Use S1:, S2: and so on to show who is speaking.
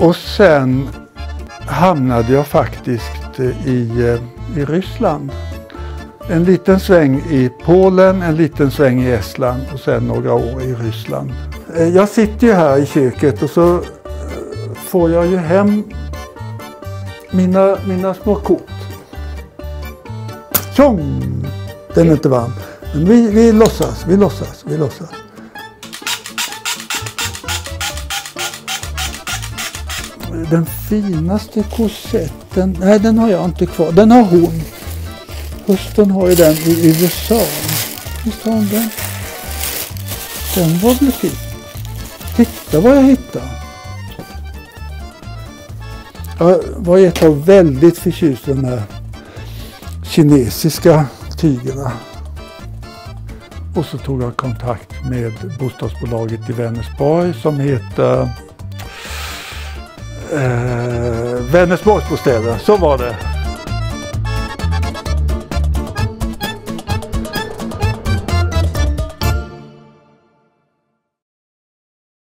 S1: Och sen hamnade jag faktiskt i, eh, i Ryssland. En liten sväng i Polen, en liten sväng i Estland och sen några år i Ryssland. Eh, jag sitter ju här i köket och så eh, får jag ju hem mina, mina små kort. Tjong! Den är inte varm. Men vi, vi låtsas, vi låtsas, vi låtsas. Den finaste korsetten, nej den har jag inte kvar. Den har hon. Hustrun har ju den i USA. Visst har hon den? Den var väl fin. Titta vad jag hittade. Jag var ett tag väldigt förtjust i de här kinesiska tygerna. Och så tog jag kontakt med bostadsbolaget i Vänersborg som heter eh, Vänersborgsbostäder. Så var det.